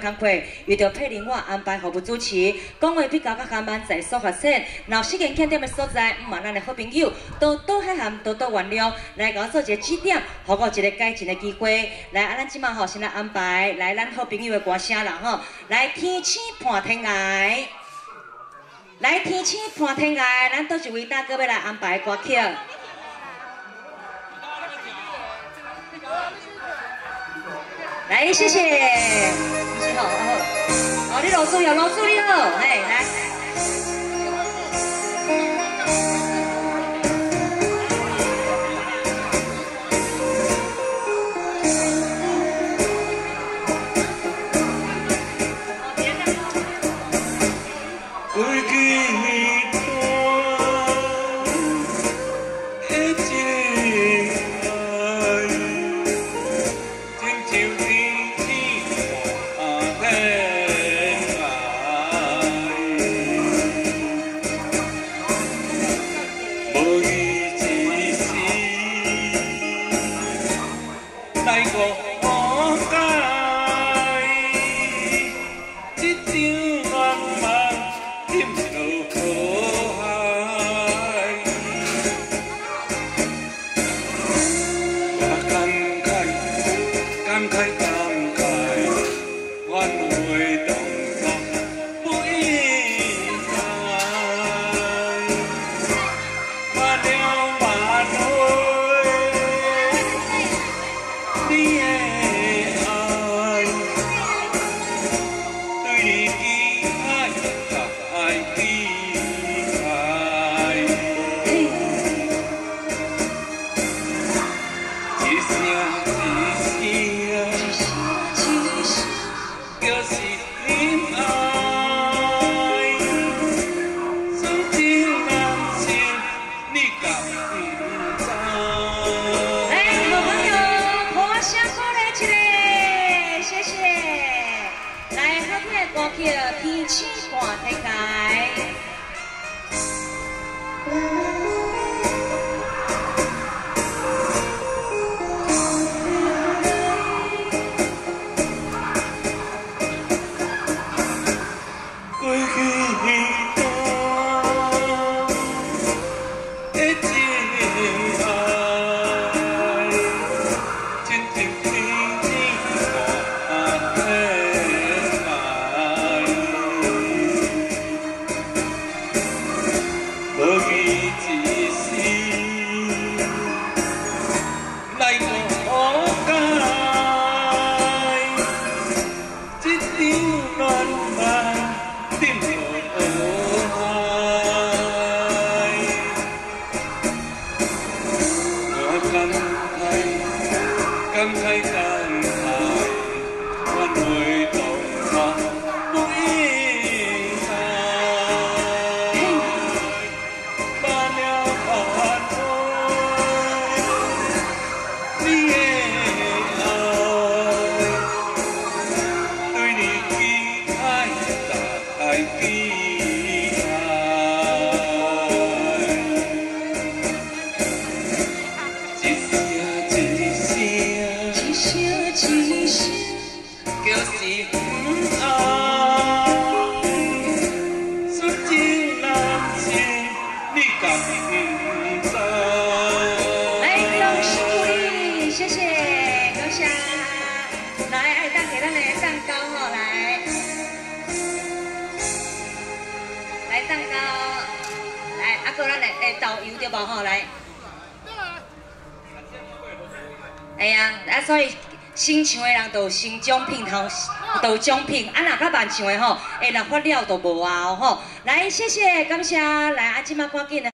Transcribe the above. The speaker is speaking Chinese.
工课遇到佩玲我安排服务主持，讲话比较较含慢，在所发生。若时间欠点的所在，唔嘛咱的好朋友多多海涵，多多原谅，来我做一个指点，给我一个改进的机会。来，啊，咱即马吼先来安排，来咱好朋友的歌声啦吼，来天星伴天涯，来天星伴天涯，咱都是位大哥要来安排歌曲。来，谢谢，你好，你老师有老师你好，哎，来。我去天气看天界。see. 一声一声一声一声导游对吧？吼，来。哎呀，啊，所以新唱的人都新奖品，头都奖品。啊，若较慢唱的吼，哎，若发了都无啊，吼。来，谢谢，感谢，来，啊，即马赶紧的。